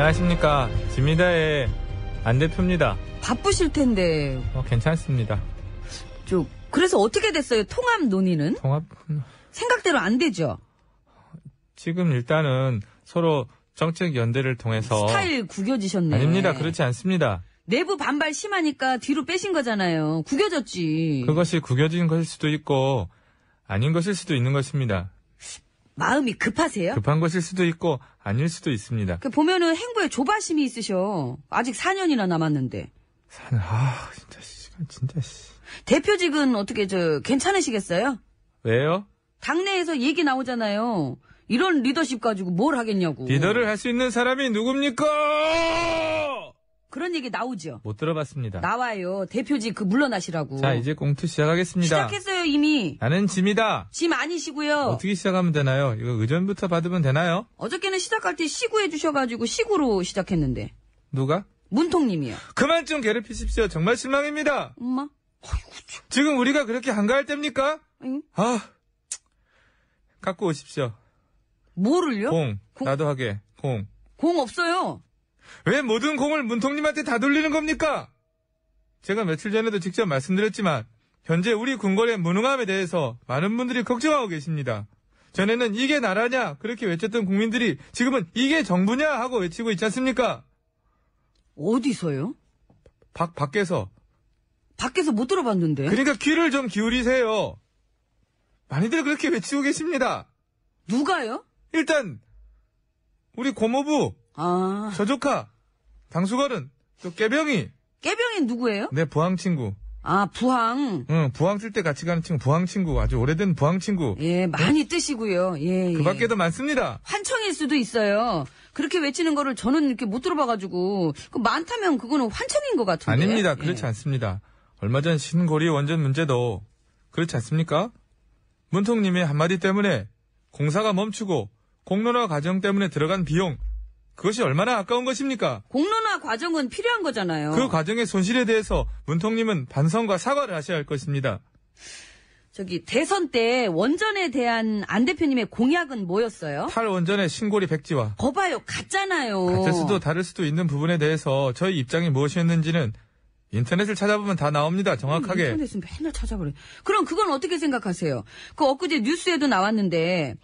안녕하십니까. 짐이다의 안 대표입니다. 바쁘실 텐데. 어, 괜찮습니다. 저, 그래서 어떻게 됐어요? 통합 논의는? 통합, 생각대로 안 되죠? 지금 일단은 서로 정책 연대를 통해서 스타일 구겨지셨네. 아닙니다. 그렇지 않습니다. 내부 반발 심하니까 뒤로 빼신 거잖아요. 구겨졌지. 그것이 구겨진 것일 수도 있고 아닌 것일 수도 있는 것입니다. 마음이 급하세요? 급한 것일 수도 있고 아닐 수도 있습니다. 그 보면은 행보에 조바심이 있으셔. 아직 4년이나 남았는데. 산, 아, 진짜 시간 진짜 씨. 대표직은 어떻게 저 괜찮으시겠어요? 왜요? 당내에서 얘기 나오잖아요. 이런 리더십 가지고 뭘 하겠냐고. 리더를 할 수 있는 사람이 누굽니까? 그런 얘기 나오죠. 못 들어봤습니다. 나와요. 대표직 그 물러나시라고. 자, 이제 공투 시작하겠습니다. 시작했어요 이미. 나는 짐이다. 짐 아니시고요. 어떻게 시작하면 되나요? 이거 의전부터 받으면 되나요? 어저께는 시작할 때 시구 해 주셔가지고 시구로 시작했는데 누가? 문통님이요. 그만 좀 괴롭히십시오. 정말 실망입니다. 엄마? 지금 우리가 그렇게 한가할 때입니까? 응? 아, 갖고 오십시오. 뭐를요? 공. 공? 나도 하게. 공. 공 없어요. 왜 모든 공을 문통님한테 다 돌리는 겁니까? 제가 며칠 전에도 직접 말씀드렸지만 현재 우리 궁궐의 무능함에 대해서 많은 분들이 걱정하고 계십니다. 전에는 이게 나라냐 그렇게 외쳤던 국민들이 지금은 이게 정부냐 하고 외치고 있지 않습니까? 어디서요? 밖 밖에서 밖에서 못 들어봤는데. 그러니까 귀를 좀 기울이세요. 많이들 그렇게 외치고 계십니다. 누가요? 일단 우리 고모부 아, 저 조카 당수걸은 또 깨병이 깨병인 누구예요? 내 부항 친구 아, 부항. 응, 부항 쓸때 같이 가는 친구, 부항 친구, 아주 오래된 부항 친구. 예, 많이 뜨시고요. 예, 그 예. 밖에도 많습니다. 환청일 수도 있어요. 그렇게 외치는 거를 저는 이렇게 못 들어봐가지고 그 많다면 그거는 환청인 것 같은데. 아닙니다. 예. 그렇지 않습니다. 얼마 전 신고리 원전 문제도 그렇지 않습니까? 문통님의 한마디 때문에 공사가 멈추고 공론화 과정 때문에 들어간 비용, 그것이 얼마나 아까운 것입니까? 공론화 과정은 필요한 거잖아요. 그 과정의 손실에 대해서 문통님은 반성과 사과를 하셔야 할 것입니다. 저기 대선 때 원전에 대한 안 대표님의 공약은 뭐였어요? 탈원전의 신고리 백지화, 거봐요, 같잖아요. 같을 수도 다를 수도 있는 부분에 대해서 저희 입장이 무엇이었는지는 인터넷을 찾아보면 다 나옵니다. 정확하게. 인터넷은 맨날 찾아버려. 그럼 그건 어떻게 생각하세요? 그 엊그제 뉴스에도 나왔는데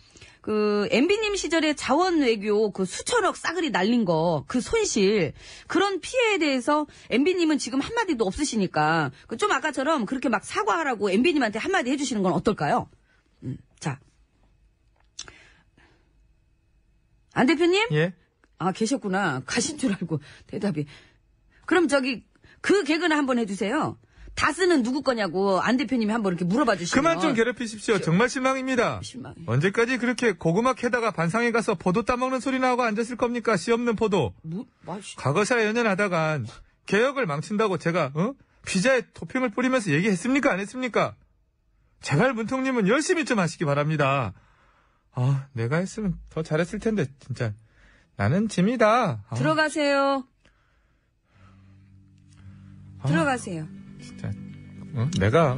그 MB님 시절에 자원 외교 그 수천억 싸그리 날린 거 그 손실 그런 피해에 대해서 MB님은 지금 한마디도 없으시니까 그 좀 아까처럼 그렇게 막 사과하라고 MB님한테 한마디 해주시는 건 어떨까요? 음, 자. 안 대표님? 예? 아, 계셨구나. 가신 줄 알고 대답이. 그럼 저기 그 개그는 한번 해주세요. 다스는 누구 거냐고 안 대표님이 한번 이렇게 물어봐 주시면. 그만 좀 괴롭히십시오. 정말 실망입니다. 실망해. 언제까지 그렇게 고구마 캐다가 반상에 가서 포도 따먹는 소리나 하고 앉았을 겁니까? 씨 없는 포도. 뭐, 맛이- 과거사에 연연하다간 개혁을 망친다고 제가 어? 피자에 토핑을 뿌리면서 얘기했습니까? 안 했습니까? 제발 문통님은 열심히 좀 하시기 바랍니다. 아, 내가 했으면 더 잘했을 텐데 진짜 나는 짐이다. 아, 들어가세요. 아. 들어가세요. 진짜. 어? 내가?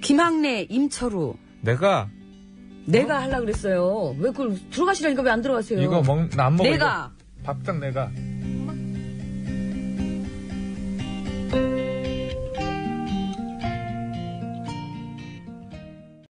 김학래, 임철우. 내가? 내가 하려고 그랬어요. 왜 그걸 들어가시라니까 왜 안 들어가세요? 이거 먹, 나 안 먹어. 내가. 밥상 내가.